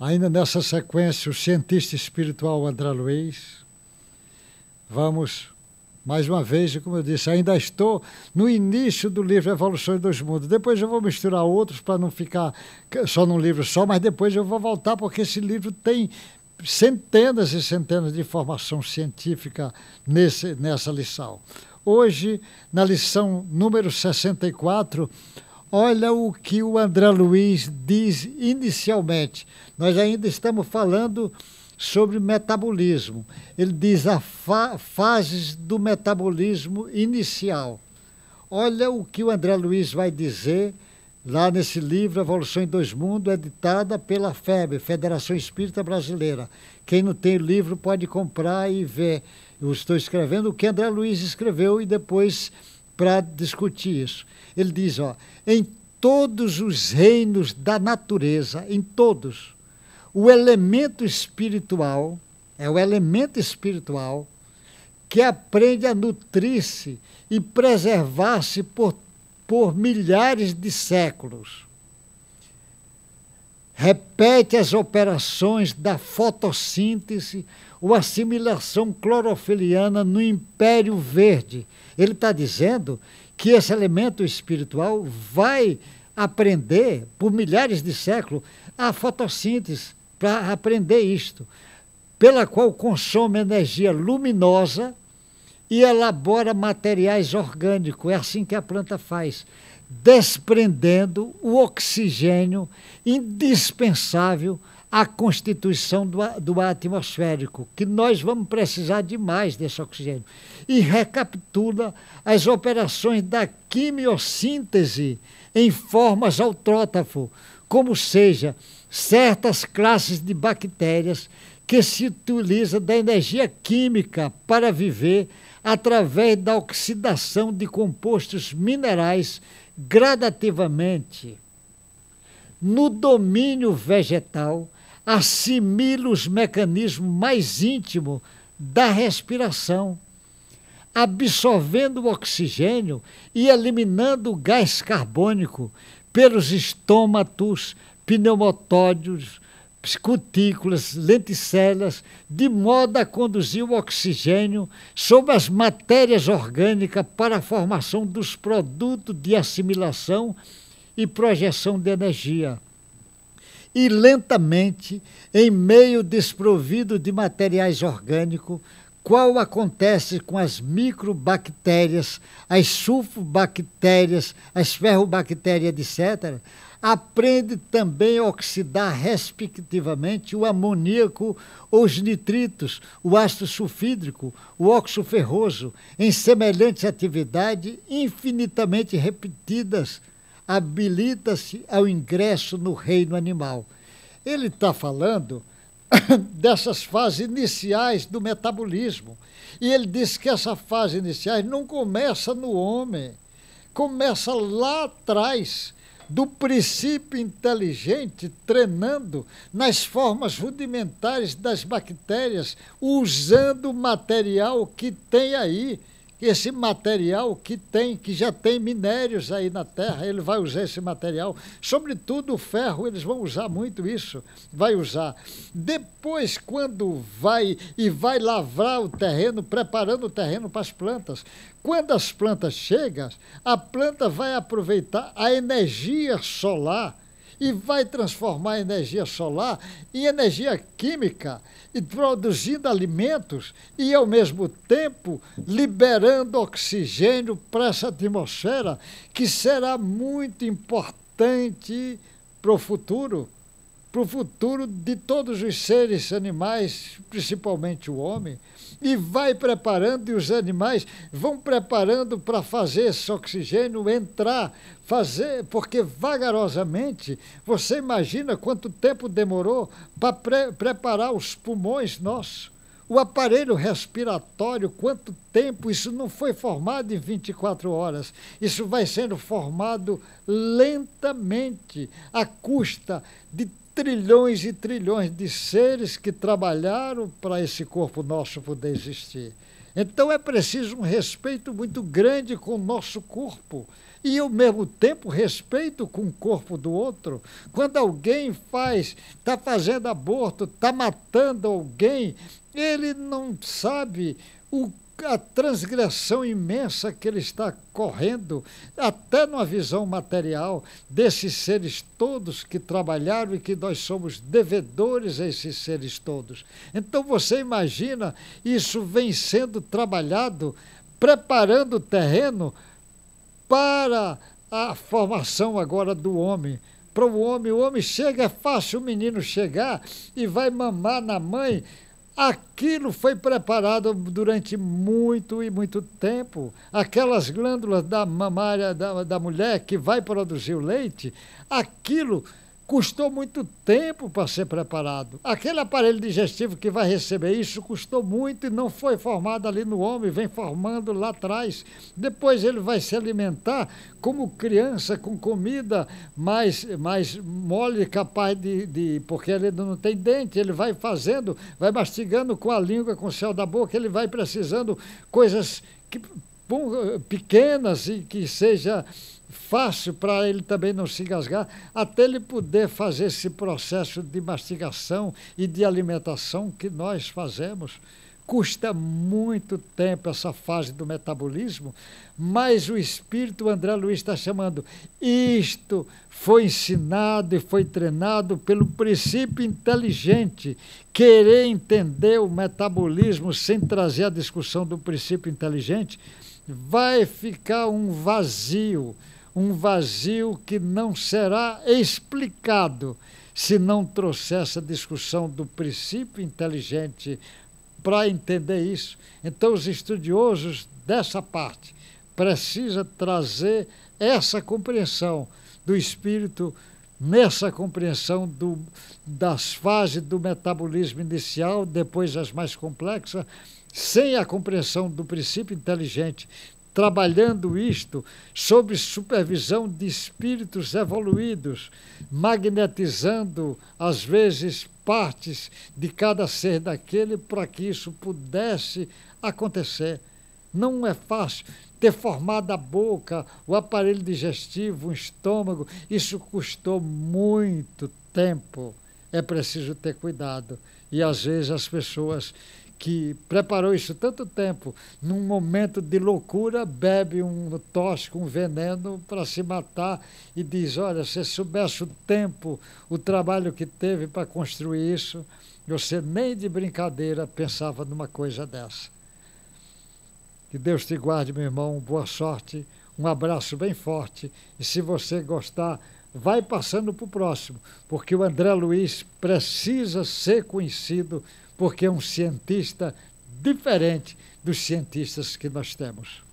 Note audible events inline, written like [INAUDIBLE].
Ainda nessa sequência, o cientista espiritual André Luiz, vamos mais uma vez, como eu disse, ainda estou no início do livro Evoluções dos Mundos. Depois eu vou misturar outros para não ficar só num livro só, mas depois eu vou voltar, porque esse livro tem centenas e centenas de informação científica nesse, nessa lição. Hoje, na lição número 64, olha o que o André Luiz diz inicialmente. Nós ainda estamos falando sobre metabolismo. Ele diz as fa fases do metabolismo inicial. Olha o que o André Luiz vai dizer lá nesse livro Evolução em Dois Mundos, editada pela FEB, Federação Espírita Brasileira. Quem não tem o livro pode comprar e ver. Eu estou escrevendo o que André Luiz escreveu e depois para discutir isso. Ele diz, ó, em todos os reinos da natureza, em todos, o elemento espiritual, é o elemento espiritual que aprende a nutrir-se e preservar-se por por milhares de séculos. Repete as operações da fotossíntese ou assimilação clorofiliana no Império Verde. Ele está dizendo que esse elemento espiritual vai aprender, por milhares de séculos, a fotossíntese, para aprender isto, pela qual consome energia luminosa e elabora materiais orgânicos. É assim que a planta faz, desprendendo o oxigênio indispensável à constituição do, do atmosférico, que nós vamos precisar demais desse oxigênio. E recapitula as operações da quimiossíntese em formas autrótafo, como seja, certas classes de bactérias que se utiliza da energia química para viver através da oxidação de compostos minerais gradativamente. No domínio vegetal, assimila os mecanismos mais íntimos da respiração, absorvendo o oxigênio e eliminando o gás carbônico pelos estômatos, pneumotódios, cutículas, lenticelas, de modo a conduzir o oxigênio sobre as matérias orgânicas para a formação dos produtos de assimilação e projeção de energia. E lentamente, em meio desprovido de materiais orgânicos, qual acontece com as microbactérias, as sulfobactérias, as ferrobactérias, etc., aprende também a oxidar, respectivamente, o amoníaco os nitritos, o ácido sulfídrico, o óxido ferroso, em semelhantes atividades infinitamente repetidas, habilita-se ao ingresso no reino animal. Ele está falando [COUGHS] dessas fases iniciais do metabolismo. E ele diz que essa fase inicial não começa no homem, começa lá atrás do princípio inteligente treinando nas formas rudimentares das bactérias, usando o material que tem aí esse material que tem, que já tem minérios aí na Terra, ele vai usar esse material. Sobretudo o ferro, eles vão usar muito isso, vai usar. Depois, quando vai e vai lavrar o terreno, preparando o terreno para as plantas, quando as plantas chegam, a planta vai aproveitar a energia solar e vai transformar a energia solar em energia química e produzindo alimentos e, ao mesmo tempo, liberando oxigênio para essa atmosfera, que será muito importante para o futuro, para o futuro de todos os seres animais, principalmente o homem e vai preparando, e os animais vão preparando para fazer esse oxigênio entrar, fazer, porque vagarosamente, você imagina quanto tempo demorou para pre preparar os pulmões nossos. O aparelho respiratório, quanto tempo? Isso não foi formado em 24 horas. Isso vai sendo formado lentamente, à custa de trilhões e trilhões de seres que trabalharam para esse corpo nosso poder existir. Então é preciso um respeito muito grande com o nosso corpo. e ao mesmo tempo respeito com o corpo do outro. Quando alguém faz, está fazendo aborto, está matando alguém, ele não sabe o a transgressão imensa que ele está correndo, até numa visão material, desses seres todos que trabalharam e que nós somos devedores a esses seres todos. Então você imagina, isso vem sendo trabalhado, preparando o terreno para a formação agora do homem. Para o homem, o homem chega, é fácil o menino chegar e vai mamar na mãe Aquilo foi preparado durante muito e muito tempo. Aquelas glândulas da mamária da, da mulher que vai produzir o leite, aquilo custou muito tempo para ser preparado. Aquele aparelho digestivo que vai receber isso custou muito e não foi formado ali no homem, vem formando lá atrás. Depois ele vai se alimentar como criança, com comida mais, mais mole, capaz de, de. Porque ele não tem dente, ele vai fazendo, vai mastigando com a língua, com o céu da boca, ele vai precisando coisas que, pequenas e que seja fácil para ele também não se engasgar, até ele poder fazer esse processo de mastigação e de alimentação que nós fazemos. Custa muito tempo essa fase do metabolismo, mas o espírito, André Luiz está chamando, isto foi ensinado e foi treinado pelo princípio inteligente. Querer entender o metabolismo sem trazer a discussão do princípio inteligente, vai ficar um vazio um vazio que não será explicado se não trouxer essa discussão do princípio inteligente para entender isso. Então, os estudiosos dessa parte precisam trazer essa compreensão do espírito nessa compreensão do, das fases do metabolismo inicial, depois as mais complexas, sem a compreensão do princípio inteligente, trabalhando isto sob supervisão de espíritos evoluídos, magnetizando, às vezes, partes de cada ser daquele para que isso pudesse acontecer. Não é fácil ter formado a boca, o aparelho digestivo, o estômago, isso custou muito tempo. É preciso ter cuidado. E às vezes as pessoas que preparou isso tanto tempo, num momento de loucura, bebe um tóxico, um veneno para se matar e diz: Olha, se soubesse o tempo, o trabalho que teve para construir isso, você nem de brincadeira pensava numa coisa dessa. Que Deus te guarde, meu irmão, boa sorte, um abraço bem forte. E se você gostar, vai passando para o próximo, porque o André Luiz precisa ser conhecido porque é um cientista diferente dos cientistas que nós temos.